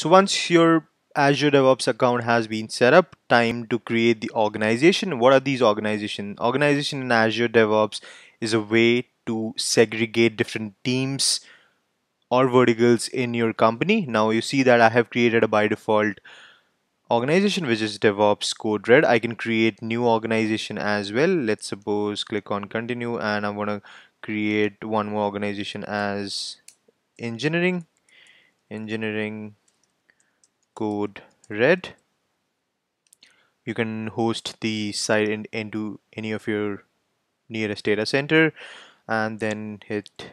So once your Azure DevOps account has been set up, time to create the organization. What are these organization? Organization in Azure DevOps is a way to segregate different teams or verticals in your company. Now you see that I have created a by default organization which is DevOps Code Red. I can create new organization as well. Let's suppose click on continue and I'm gonna create one more organization as engineering engineering code red. You can host the site in, into any of your nearest data center and then hit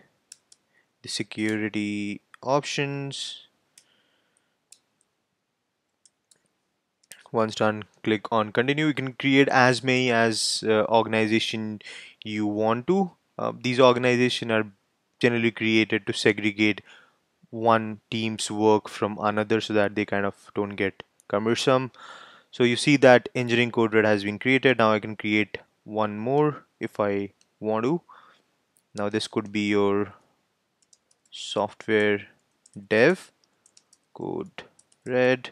the security options. Once done click on continue. You can create as many as uh, organization you want to. Uh, these organizations are generally created to segregate one team's work from another so that they kind of don't get cumbersome. So you see that engineering code red has been created. Now I can create one more if I want to. Now this could be your software dev code red.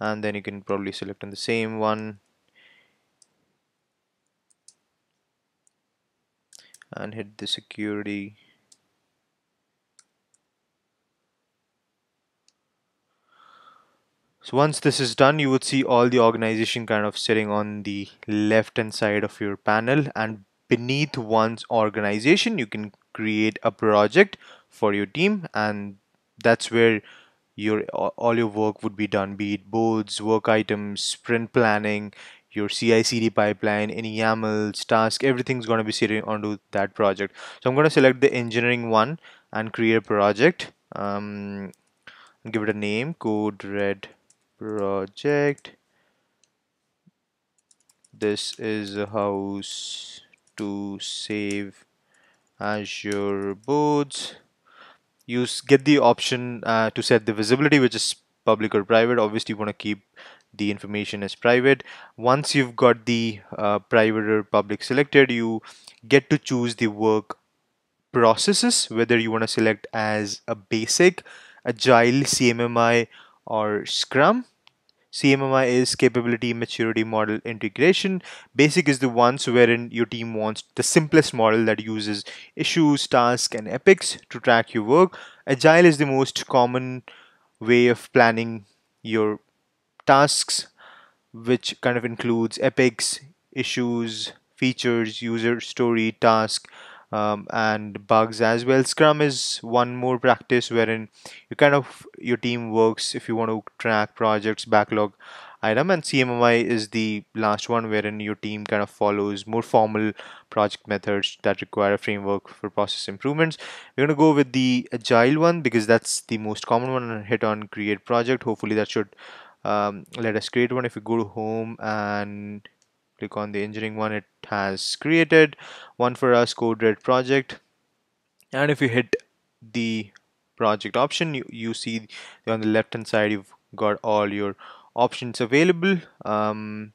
And then you can probably select on the same one. And hit the security Once this is done, you would see all the organization kind of sitting on the left hand side of your panel and beneath one's organization, you can create a project for your team and that's where your all your work would be done be it boards work items sprint planning your CI/CD pipeline any YAMLs task everything's going to be sitting onto that project. So I'm going to select the engineering one and create a project. Um, give it a name code red project. This is a house to save Azure boards. You get the option uh, to set the visibility which is public or private. Obviously you want to keep the information as private. Once you've got the uh, private or public selected you get to choose the work processes whether you want to select as a basic agile CMMI or scrum CMMI is capability maturity model integration. Basic is the ones wherein your team wants the simplest model that uses issues, tasks, and epics to track your work. Agile is the most common way of planning your tasks, which kind of includes epics, issues, features, user story, task, um, and bugs as well. Scrum is one more practice wherein you kind of your team works if you want to track projects, backlog item, and CMMI is the last one wherein your team kind of follows more formal project methods that require a framework for process improvements. We're gonna go with the agile one because that's the most common one and hit on create project. Hopefully that should um, let us create one if we go to home and click on the engineering one it has created one for us code red project. And if you hit the project option you, you see on the left hand side you've got all your options available. Um,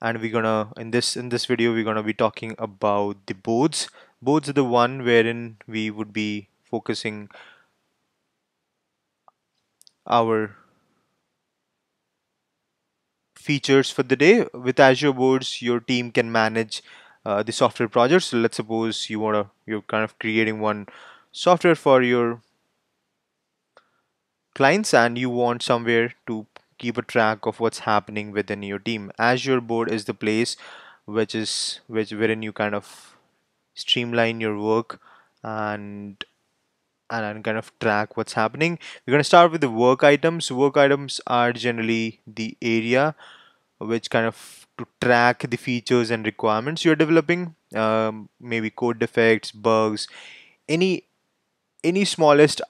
and we're gonna in this in this video we're gonna be talking about the boards. Boards are the one wherein we would be focusing our features for the day. With Azure Boards, your team can manage uh, the software projects. So let's suppose you want to, you're kind of creating one software for your clients and you want somewhere to keep a track of what's happening within your team. Azure Board is the place which is which wherein you kind of streamline your work and and kind of track what's happening. We're going to start with the work items. Work items are generally the area which kind of to track the features and requirements you're developing um, maybe code defects bugs any any smallest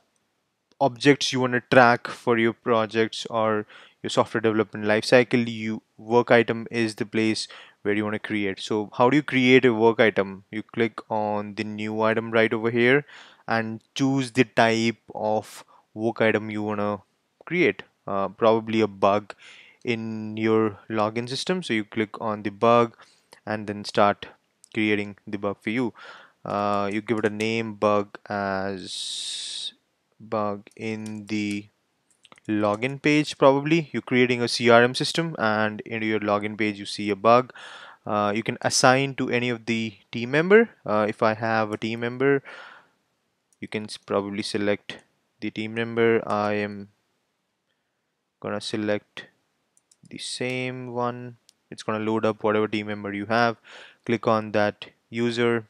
objects you want to track for your projects or your software development lifecycle you work item is the place where you want to create so how do you create a work item you click on the new item right over here and choose the type of work item you want to create. Uh, probably a bug in your login system. So you click on the bug and then start creating the bug for you. Uh, you give it a name bug as bug in the login page probably. You're creating a CRM system and into your login page you see a bug. Uh, you can assign to any of the team member. Uh, if I have a team member you can probably select the team member. I am gonna select the same one. It's gonna load up whatever team member you have. Click on that user.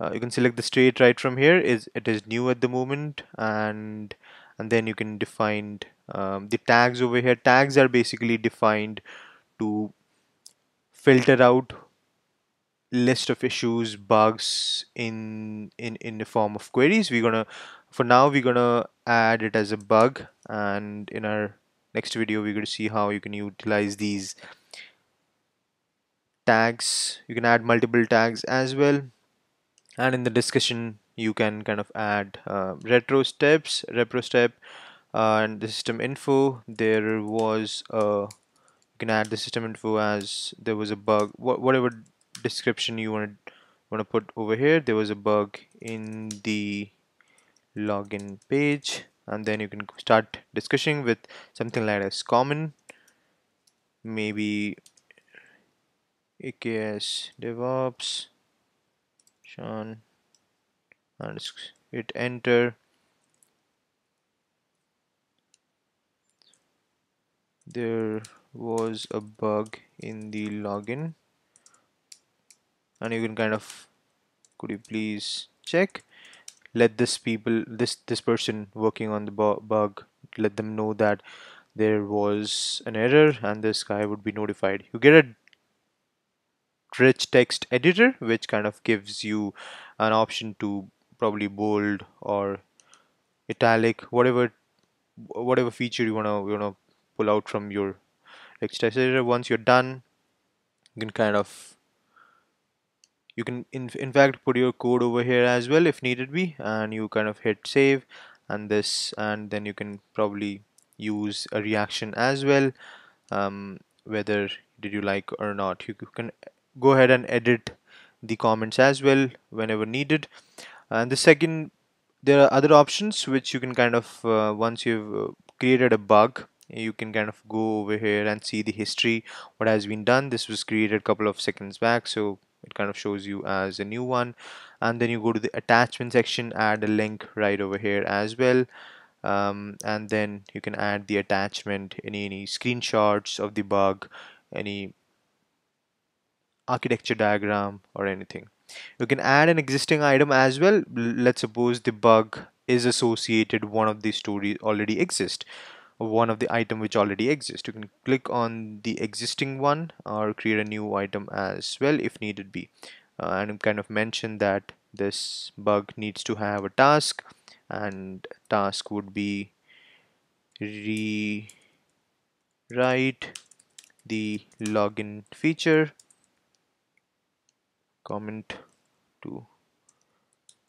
Uh, you can select the state right from here. Is it is new at the moment and and then you can define um, the tags over here. Tags are basically defined to filter out list of issues bugs in in in the form of queries. We're gonna for now we're gonna add it as a bug and in our next video we're to see how you can utilize these tags. You can add multiple tags as well. And in the discussion you can kind of add uh, retro steps repro step uh, and the system info. There was a you can add the system info as there was a bug. Wh whatever description you want to want to put over here. There was a bug in the login page and then you can start discussing with something like as common. Maybe AKS DevOps Sean and hit enter. There was a bug in the login and you can kind of could you please check? Let this people this this person working on the bug let them know that there was an error and this guy would be notified. You get a rich text editor which kind of gives you an option to probably bold or italic whatever whatever feature you want to you know pull out from your text editor. Once you're done you can kind of you can in, in fact put your code over here as well if needed be and you kind of hit save and this and then you can probably use a reaction as well um, whether did you like or not. You can go ahead and edit the comments as well whenever needed. And the second there are other options which you can kind of uh, once you've uh, created a bug you can kind of go over here and see the history what has been done. This was created a couple of seconds back so it kind of shows you as a new one. And then you go to the attachment section add a link right over here as well. Um, and then you can add the attachment any any screenshots of the bug any architecture diagram or anything. You can add an existing item as well. Let's suppose the bug is associated one of the stories already exist one of the item which already exists. You can click on the existing one or create a new item as well if needed be. Uh, and kind of mention that this bug needs to have a task and task would be rewrite the login feature. Comment to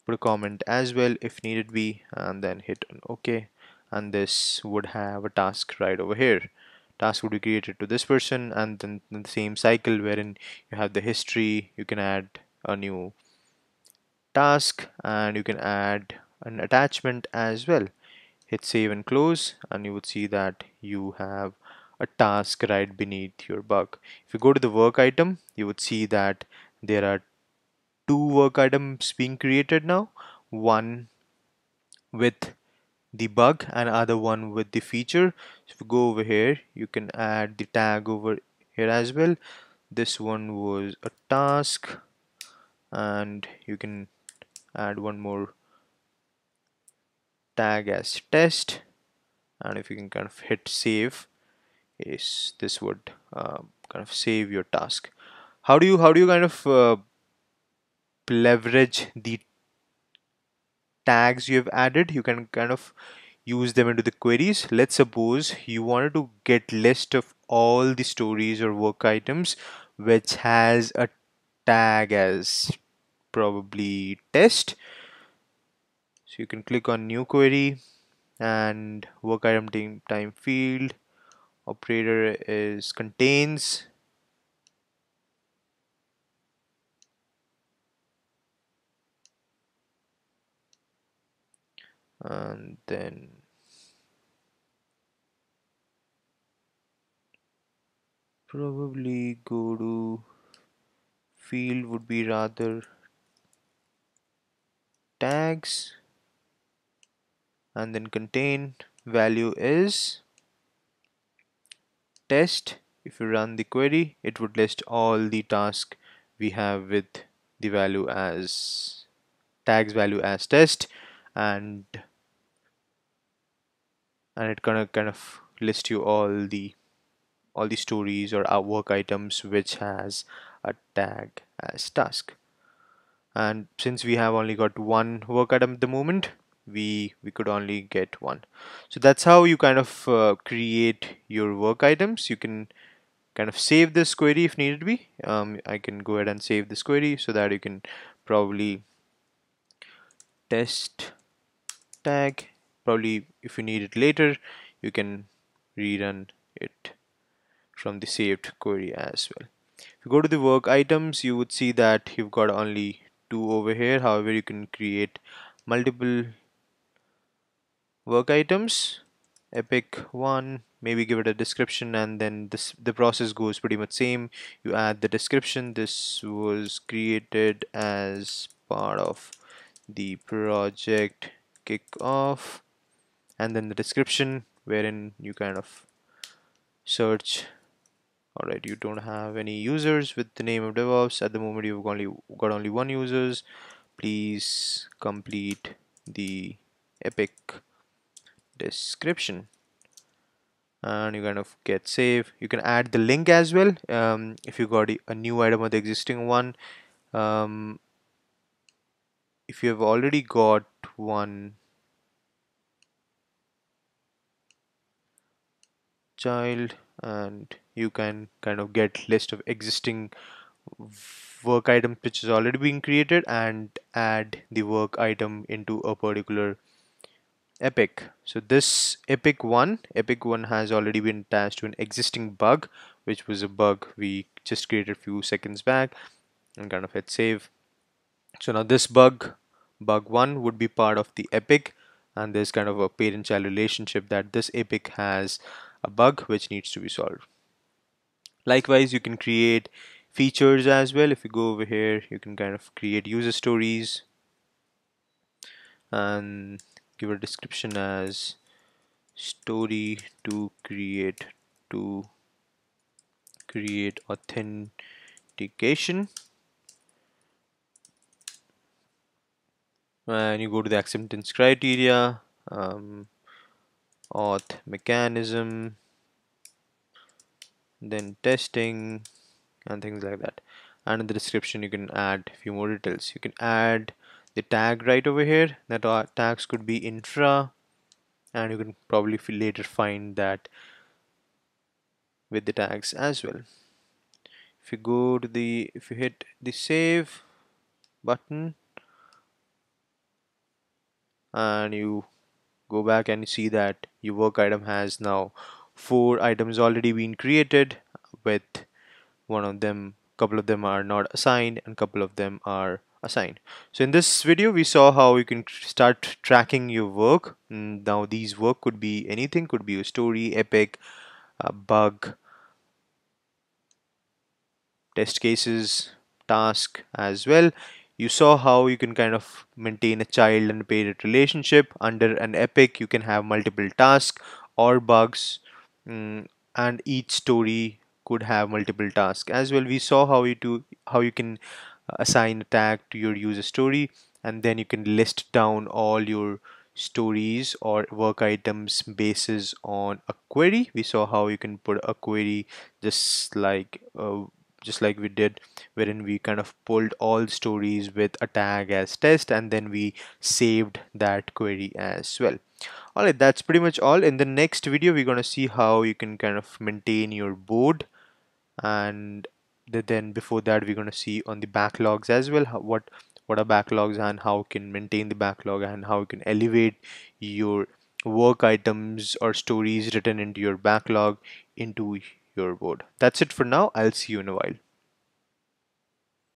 put a comment as well if needed be and then hit on OK and this would have a task right over here. Task would be created to this person and then the same cycle wherein you have the history you can add a new task and you can add an attachment as well. Hit save and close and you would see that you have a task right beneath your bug. If you go to the work item you would see that there are two work items being created now. One with the bug and other one with the feature. If you go over here you can add the tag over here as well. This one was a task and you can add one more tag as test. And if you can kind of hit save is this would uh, kind of save your task. How do you how do you kind of uh, leverage the tags you have added you can kind of use them into the queries. Let's suppose you wanted to get list of all the stories or work items which has a tag as probably test. So you can click on new query and work item time field operator is contains and then probably go to field would be rather tags and then contain value is test. If you run the query it would list all the tasks we have with the value as tags value as test and and it gonna kind of list you all the all the stories or work items which has a tag as task. And since we have only got one work item at the moment we we could only get one. So that's how you kind of uh, create your work items. You can kind of save this query if needed be. Um, I can go ahead and save this query so that you can probably test tag probably if you need it later you can rerun it from the saved query as well. If you go to the work items you would see that you've got only two over here. However you can create multiple work items. Epic one maybe give it a description and then this the process goes pretty much same. You add the description. This was created as part of the project kickoff and then the description wherein you kind of search alright you don't have any users with the name of DevOps. At the moment you've only got only one users. Please complete the epic description. And you kind of get save. You can add the link as well um, if you got a new item or the existing one. Um, if you have already got one child and you can kind of get list of existing work item which is already being created and add the work item into a particular epic. So this epic one epic one has already been attached to an existing bug which was a bug we just created a few seconds back and kind of hit save. So now this bug bug one would be part of the epic and there's kind of a parent child relationship that this epic has a bug which needs to be solved. Likewise you can create features as well. If you go over here you can kind of create user stories and give a description as story to create to create authentication. And you go to the acceptance criteria um, auth mechanism then testing and things like that. And in the description you can add a few more details. You can add the tag right over here that our tags could be infra and you can probably later find that with the tags as well. If you go to the if you hit the save button and you go back and see that your work item has now four items already been created with one of them couple of them are not assigned and couple of them are assigned. So in this video we saw how you can start tracking your work. Mm, now these work could be anything, could be a story, epic, a bug, test cases, task as well. You saw how you can kind of maintain a child and parent relationship. Under an epic you can have multiple tasks or bugs mm, and each story could have multiple tasks as well we saw how you do how you can assign a tag to your user story and then you can list down all your stories or work items bases on a query we saw how you can put a query just like uh, just like we did wherein we kind of pulled all stories with a tag as test and then we saved that query as well. Alright that's pretty much all. In the next video we're going to see how you can kind of maintain your board. And then before that we're going to see on the backlogs as well how, what what are backlogs and how you can maintain the backlog and how you can elevate your work items or stories written into your backlog into your board that's it for now. I'll see you in a while